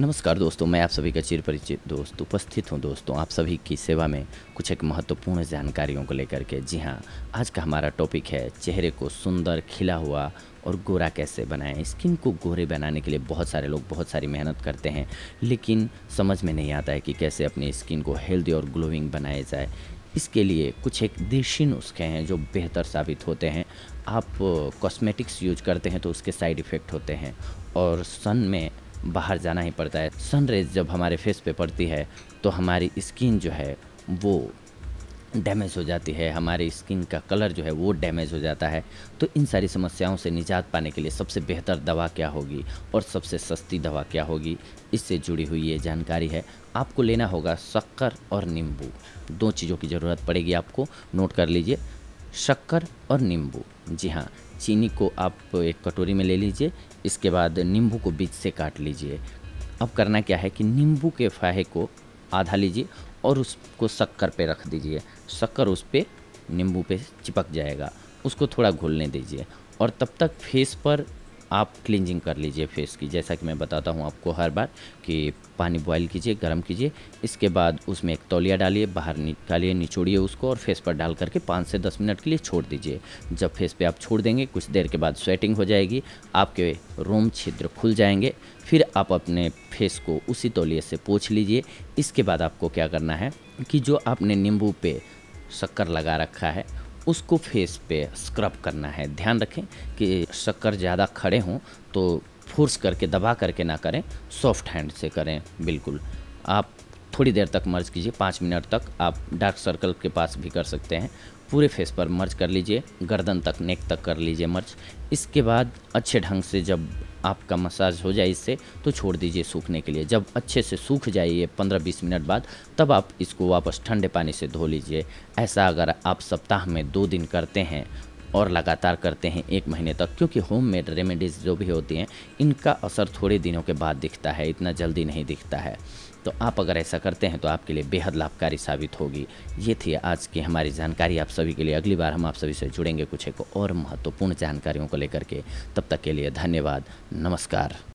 नमस्कार दोस्तों, मैं आप सभी का चिर परिचित दोस्त उपस्थित हूँ। दोस्तों, आप सभी की सेवा में कुछ एक महत्वपूर्ण जानकारियों को लेकर के। जी हाँ, आज का हमारा टॉपिक है चेहरे को सुंदर, खिला हुआ और गोरा कैसे बनाएँ। स्किन को गोरे बनाने के लिए बहुत सारे लोग बहुत सारी मेहनत करते हैं, लेकिन समझ में नहीं आता है कि कैसे अपनी स्किन को हेल्दी और ग्लोइंग बनाया जाए। इसके लिए कुछ एक देशी नुस्खे हैं जो बेहतर साबित होते हैं। आप कॉस्मेटिक्स यूज़ करते हैं तो उसके साइड इफ़ेक्ट होते हैं और सन में बाहर जाना ही पड़ता है। सन रेज जब हमारे फेस पे पड़ती है तो हमारी स्किन जो है, वो डैमेज हो जाती है। हमारी स्किन का कलर जो है, वो डैमेज हो जाता है। तो इन सारी समस्याओं से निजात पाने के लिए सबसे बेहतर दवा क्या होगी और सबसे सस्ती दवा क्या होगी, इससे जुड़ी हुई ये जानकारी है। आपको लेना होगा शक्कर और नींबू। दो चीज़ों की ज़रूरत पड़ेगी आपको। नोट कर लीजिए। शक्कर और नींबू। जी हाँ चीनी को आप एक कटोरी में ले लीजिए, इसके बाद नींबू को बीच से काट लीजिए। अब करना क्या है कि नींबू के फाहे को आधा लीजिए और उसको शक्कर पे रख दीजिए। शक्कर उस पर नींबू पे चिपक जाएगा। उसको थोड़ा घोलने दीजिए और तब तक फेस पर आप क्लिनजिंग कर लीजिए फेस की। जैसा कि मैं बताता हूँ आपको हर बार कि पानी बॉयल कीजिए, गर्म कीजिए, इसके बाद उसमें एक तौलिया डालिए, बाहर निकालिए, निचोड़िए उसको और फेस पर डाल करके पाँच से दस मिनट के लिए छोड़ दीजिए। जब फेस पे आप छोड़ देंगे, कुछ देर के बाद स्वेटिंग हो जाएगी, आपके रोम छिद्र खुल जाएँगे, फिर आप अपने फेस को उसी तौलिए से पोछ लीजिए। इसके बाद आपको क्या करना है कि जो आपने नींबू पे शक्कर लगा रखा है उसको फेस पे स्क्रब करना है। ध्यान रखें कि शक्कर ज़्यादा खड़े हों तो फोर्स करके, दबा करके ना करें। सॉफ्ट हैंड से करें, बिल्कुल। आप थोड़ी देर तक मर्ज कीजिए, पाँच मिनट तक आप डार्क सर्कल के पास भी कर सकते हैं। पूरे फेस पर मर्ज कर लीजिए, गर्दन तक, नेक तक कर लीजिए मर्ज। इसके बाद अच्छे ढंग से जब आपका मसाज हो जाए इससे तो छोड़ दीजिए सूखने के लिए। जब अच्छे से सूख जाए ये पंद्रह बीस मिनट बाद, तब आप इसको वापस ठंडे पानी से धो लीजिए। ऐसा अगर आप सप्ताह में दो दिन करते हैं और लगातार करते हैं एक महीने तक, क्योंकि होम मेड रेमेडीज़ जो भी होती हैं, इनका असर थोड़े दिनों के बाद दिखता है, इतना जल्दी नहीं दिखता है। तो आप अगर ऐसा करते हैं तो आपके लिए बेहद लाभकारी साबित होगी। ये थी आज की हमारी जानकारी। आप सभी के लिए अगली बार हम आप सभी से जुड़ेंगे कुछ एक और महत्वपूर्ण जानकारियों को लेकर के। तब तक के लिए धन्यवाद। नमस्कार।